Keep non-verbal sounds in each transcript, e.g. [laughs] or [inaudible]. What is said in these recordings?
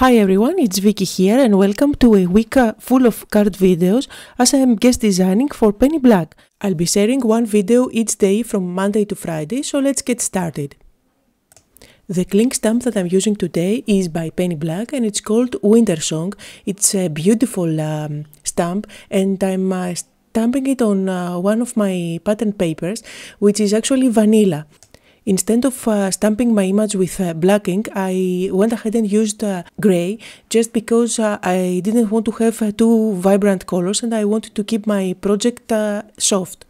Hi everyone, it's Vicky here and welcome to a week full of card videos as I am guest designing for Penny Black. I'll be sharing one video each day from Monday to Friday, so let's get started. The cling stamp that I'm using today is by Penny Black and it's called Winter Song. It's a beautiful um, stamp and I'm uh, stamping it on uh, one of my pattern papers which is actually vanilla. Instead of uh, stamping my image with uh, black ink, I went ahead and used uh, gray just because uh, I didn't want to have uh, too vibrant colors and I wanted to keep my project uh, soft.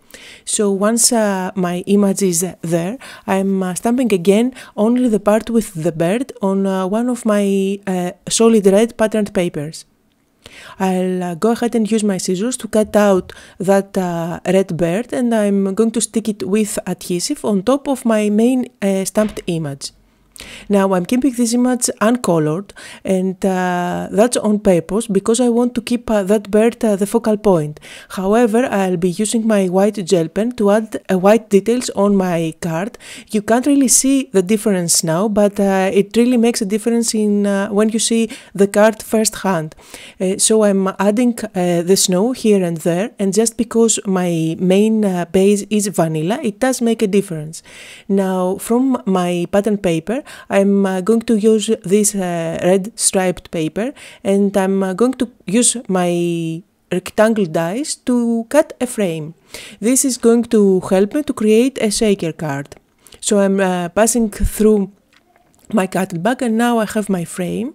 So once my image is there, I'm stamping again only the part with the bird on one of my solid red patterned papers. I'll uh, go ahead and use my scissors to cut out that uh, red bird and I'm going to stick it with adhesive on top of my main uh, stamped image. Now I'm keeping this image uncolored and uh, that's on purpose because I want to keep uh, that bird uh, the focal point. However, I'll be using my white gel pen to add uh, white details on my card. You can't really see the difference now, but uh, it really makes a difference in uh, when you see the card firsthand. so I'm adding the snow here and there and just because my main base is vanilla, it does make a difference. Now from my pattern paper, I'm uh, going to use this uh, red striped paper and I'm uh, going to use my rectangle dies to cut a frame. This is going to help me to create a shaker card. So I'm uh, passing through my Cuttlebug and now I have my frame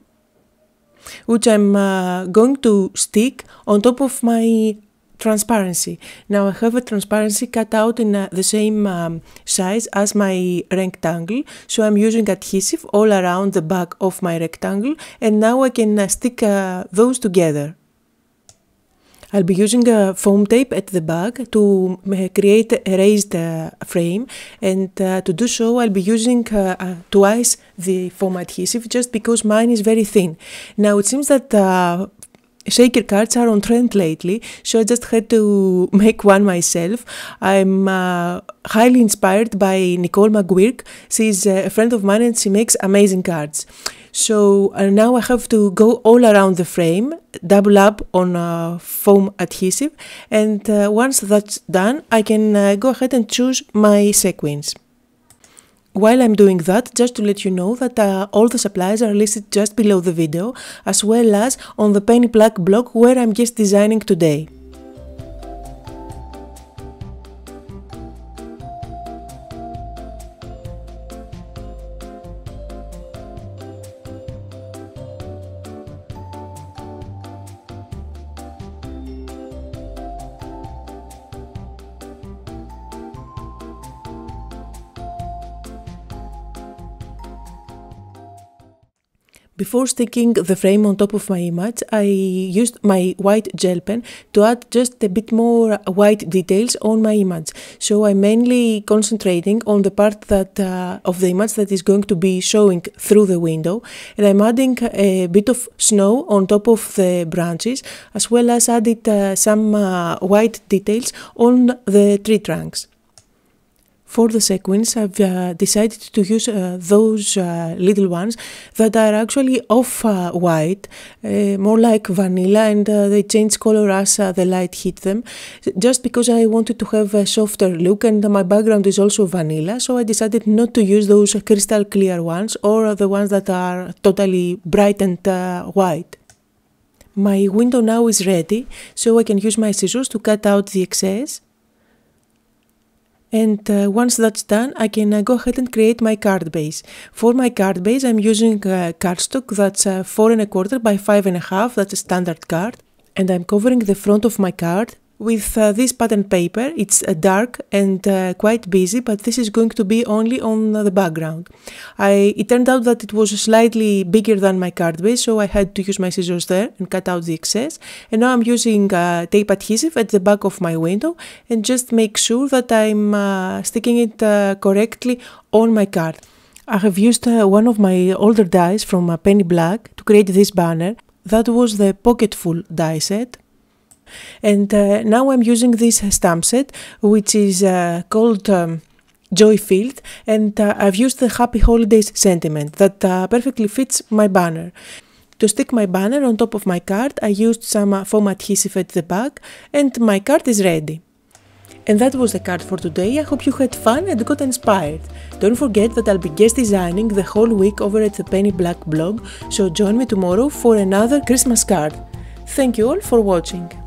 which I'm uh, going to stick on top of my transparency. Now I have a transparency cut out in uh, the same um, size as my rectangle. So I'm using adhesive all around the back of my rectangle and now I can uh, stick uh, those together. I'll be using a foam tape at the back to uh, create a raised uh, frame and uh, to do so I'll be using twice the foam adhesive just because mine is very thin. Now it seems that shaker cards are on trend lately, so I just had to [laughs] make one myself. I'm uh, highly inspired by Nichol Magouirk. She's a friend of mine and she makes amazing cards. So uh, now I have to go all around the frame, double up on uh, foam adhesive, and uh, once that's done, I can uh, go ahead and choose my sequins. While I'm doing that, just to let you know that uh, all the supplies are listed just below the video, as well as on the Penny Black blog where I'm guest designing today. Before sticking the frame on top of my image, I used my white gel pen to add just a bit more white details on my image. So I'm mainly concentrating on the part that uh, of the image that is going to be showing through the window and I'm adding a bit of snow on top of the branches as well as added uh, some uh, white details on the tree trunks. For the sequins, I've uh, decided to use uh, those uh, little ones that are actually off-white, uh, more like vanilla, and uh, they change color as uh, the light hit them, just because I wanted to have a softer look and my background is also vanilla, so I decided not to use those crystal clear ones or the ones that are totally bright and white. My window now is ready, so I can use my scissors to cut out the excess and uh, once that's done, I can uh, go ahead and create my card base. For my card base, I'm using a cardstock that's uh, four and a quarter by five and a half. That's a standard card. And I'm covering the front of my card with uh, this pattern paper. It's uh, dark and uh, quite busy, but this is going to be only on the background. I, it turned out that it was slightly bigger than my card base, so I had to use my scissors there and cut out the excess. And now I'm using uh, tape adhesive at the back of my window and just make sure that I'm uh, sticking it uh, correctly on my card. I have used one of my older dies from Penny Black to create this banner. That was the Pocketful die set and uh, now I'm using this stamp set, which is uh, called um, Joy Filled, and uh, I've used the Happy Holidays sentiment that uh, perfectly fits my banner. To stick my banner on top of my card, I used some uh, foam adhesive at the back and my card is ready. And that was the card for today. I hope you had fun and got inspired. Don't forget that I'll be guest designing the whole week over at the Penny Black blog, so join me tomorrow for another Christmas card. Thank you all for watching.